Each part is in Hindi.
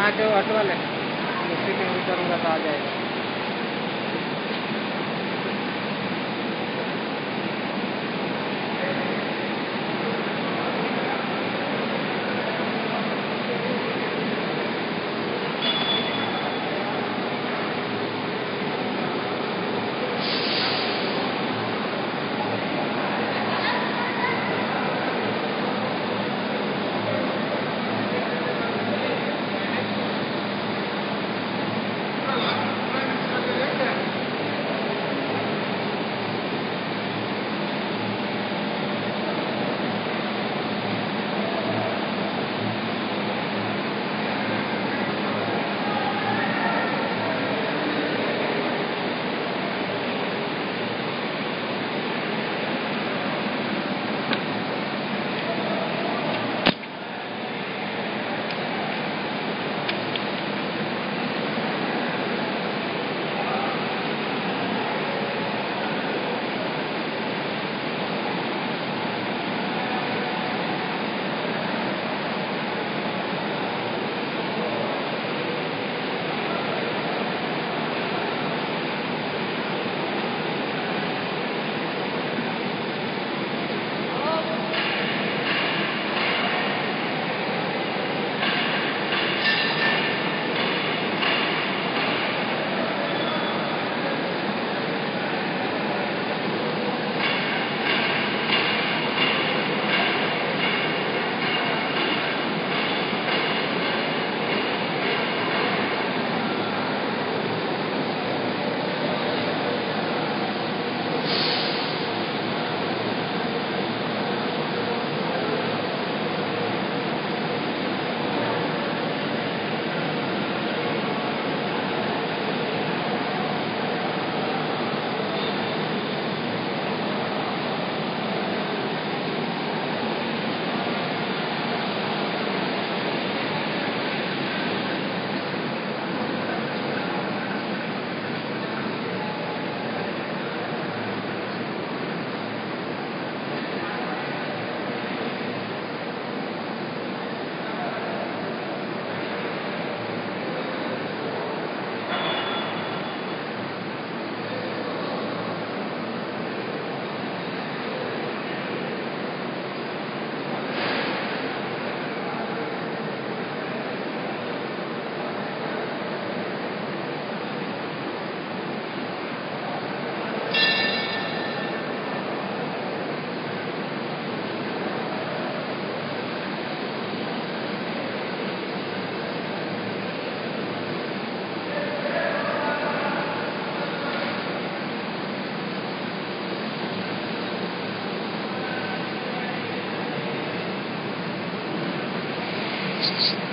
वहाँ जो हटवा ले उसी पे भी करूँगा तो आ जाएगा। Jesus.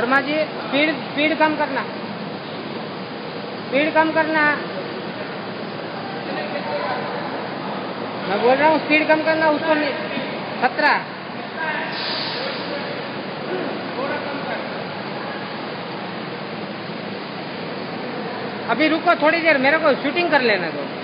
Varma ji speed speed कम करना। स्पीड कम करना। मैं बोल रहा हूँ स्पीड कम करना, उसको खतरा अभी रुको थोड़ी देर, मेरे को शूटिंग कर लेने दो।